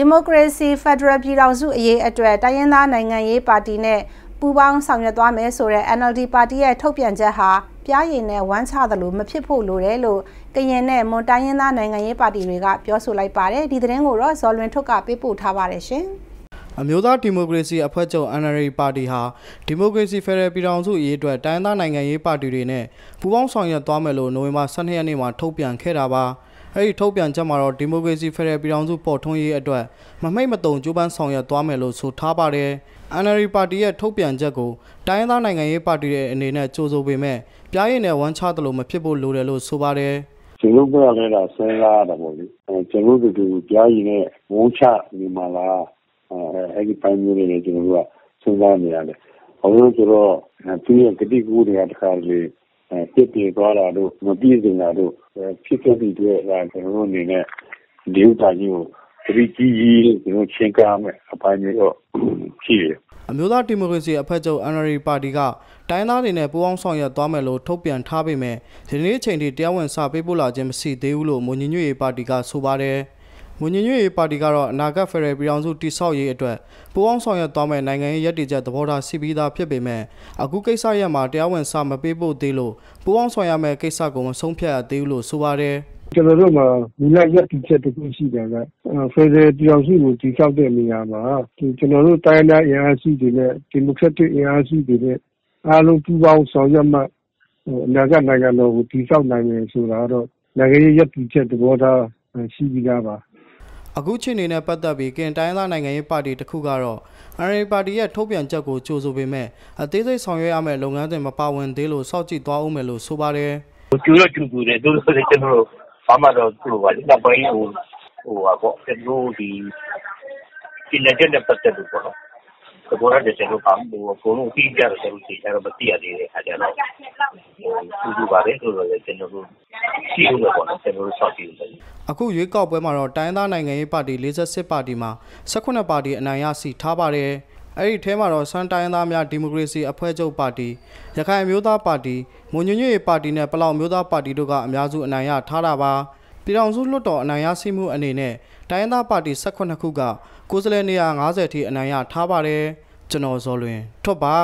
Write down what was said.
ဒီမိုကရေစီဖက်ဒရယ်ပြည်ထောင်စုအရေးအတွက်တိုင်းရင်းသားနိုင်ငံရေးပါတီနဲ့ပူးပေါင်းဆောင်ရွက်သွားမယ်ဆိုတဲ့ NLD ပါတီရဲ့ထုတ်ပြန်ချက်ဟာပြားရည်နဲ့ဝမ်းချသလိုမဖြစ်ဖို့လိုတယ်လို့ကရင်နဲ့မွန်တိုင်းရင်းသားနိုင်ငံရေးပါတီတွေကပြောဆိုလိုက်ပါတယ်ဒီသတင်းကိုတော့ဇော်လွင်ထွတ်ကပေးပို့ထားပါတယ်ရှင်အမျိုးသားဒီမိုကရေစီအဖွဲ့ချုပ် NLD ပါတီဟာဒီမိုကရေစီဖက်ဒရယ်ပြည်ထောင်စုအရေးအတွက်တိုင်းသားနိုင်ငံရေးပါတီတွေနဲ့ပူးပေါင်းဆောင်ရွက်သွားမယ်လို့နိုဝင်ဘာ12ရက်နေ့မှာထုတ်ပြန်ခဲ့တာပါ။ အဲဒီထုတ်ပြန်ချက်မှာတော့ဒီမိုကရေစီဖက်ဒရယ်ပြည်ထောင်စုပေါ်ထွန်းရေးအတွက်မမိတ်မတုံကြိုးပမ်းဆောင်ရွက်သွားမယ်လို့ဆိုထားပါတယ်။ NLD ပါတီရဲ့ထုတ်ပြန်ချက်ကိုတိုင်းရင်းသားနိုင်ငံရေးပါတီရဲ့အနေနဲ့ကြိုးဆိုပေမဲ့ပြားရည်နဲ့ဝမ်းချသလိုမဖြစ်ဖို့လိုတယ်လို့ဆိုပါတယ်။ကျွန်တော်တို့ကလည်းဒါစဉ်းစားရတာပေါ့လေ။အဲကျွန်တော်တို့ဒီပြားရည်နဲ့ဝမ်းချနေမှာလားအဲအဲဒီပိုင်းမျိုးတွေလည်းကျွန်တော်တို့ကစဉ်းစားနေရတယ်။ဘာလို့ဆိုတော့သူရဲ့ဂတိကူတွေကတခါလေ ပြစ်ပြေသွားတာတို့ မပြည့်စုံတာတို့ ဖြစ်ခဲ့ပြီးတဲ့ကကျွန်တော်တို့အနေနဲ့ ဒီဥစ္စာကြီးကိုတတိကြီးကြီးကျွန်တော်ချင်းကားမယ်အပိုင်းမျိုးတော့ ရှိတယ် အမျိုးသားဒီမိုကရေစီအဖွဲ့ချုပ် NLD ပါတီက တိုင်းသားတွေနဲ့ ပူးပေါင်းဆောင်ရွက်သွားမယ်လို့ ထုတ်ပြန်ထားပေမဲ့ဒီနေ့အချိန်ထိ တရားဝင်စာပေးပို့လာခြင်း မရှိသေးဘူးလို့ မွန်ညညွေပါတီက ဆိုပါတယ်။ မွန်ညညွေပါတီကတော့အနာဂတ်ဖက်ဒရယ်ပြည်ထောင်စုတည်ဆောက်ရေးအတွက်ပူးပေါင်းဆောင်ရွက်သွားမယ့်နိုင်ငံရေးရည်တည်ချက်သဘောထားစီပြီးသားဖြစ်ပေမဲ့အခုကိစ္စရက်မှာတရားဝင်စာမပေးဖို့သေးလို့ပူးပေါင်းဆောင်ရွက်မယ့်ကိစ္စကိုမဆုံးဖြတ်ရသေးဘူးလို့ဆိုပါတယ်ကျွန်တော်တို့မှာမူလရက်တီချက်တစ်ခုရှိတယ်ကဖက်ဒရယ်ပြည်အောင်စုကိုတည်ဆောက်တဲ့နေရာမှာကျွန်တော်တို့တိုင်းဒေသအင်အားစုတွေနဲ့ဒီမိုကရက်တစ်အင်အားစုတွေနဲ့အားလုံးပူးပေါင်းဆောင်ရွက်မှအနာဂတ်နိုင်ငံတော်ကိုတည်ဆောက်နိုင်မယ်ဆိုတာတော့နိုင်ငံရေးရက်တီချက်သဘောထားရှိပြီးသားပါ အခုချိန်နေနဲ့ပတ်သက်ပြီးကင်တိုင်းသားနိုင်ငံရေးပါတီတစ်ခုကတော့ NLD ပါတီရဲ့ထုတ်ပြန်ချက်ကိုကြိုဆိုပေမဲ့အသေးစိတ်ဆောင်ရွက်ရမယ့်လုပ်ငန်းစဉ်မပါဝင်သေးလို့စောင့်ကြည့်သွားဦးမယ်လို့ဆိုပါတယ်။ကျိုးတော့ကျူကျူတယ်တို့ဆိုလည်းကျွန်တော်တို့ဘာမှတော့သူ့လိုပါလေ။နောက်ပိုင်းဟိုဟိုပါပေါ့ကျွန်တော်ဒီဒီလက်ချက်နဲ့ပတ်သက်လို့ပေါ့နော်သဘောထားကျွန်တော်ပါဟိုအကုန်လုံးပြီးကြတယ်ကျွန်တော်ဒီကျတော့မသိရသေးတဲ့အခါကျတော့ သူတို့ပါပဲဆိုတော့လည်းကျွန်တော်တို့ရှိဦးမယ်ပေါ့နော်ကျွန်တော်တို့ဆောက်ပြီးတယ်အခုရွေးကောက်ပွဲမှာတော့တိုင်းသားနိုင်ငံရေးပါတီ48ပါတီမှာ18ပါတီအနိုင်ရရှိထားပါတယ်အဲ့ဒီထဲမှာတော့စမ်းတိုင်းသားများဒီမိုကရေစီအဖွဲ့ချုပ်ပါတီရခိုင်မျိုးသားပါတီမွန်ညွညွေပါတီနဲ့ပလောက်မျိုးသားပါတီတို့ကအများစုအနိုင်ရထားတာပါပြည်ထောင်စုလွှတ်တော်အနိုင်ရရှိမှုအနေနဲ့တိုင်းသားပါတီ18ခုကကိုယ်စားလှယ်နေရာ90ထိအနိုင်ရထားပါတယ်ကျွန်တော်ဇော်လွင်ထွတ်ပါ